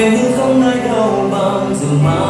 về nhưng không nơi đâu bằng dù mai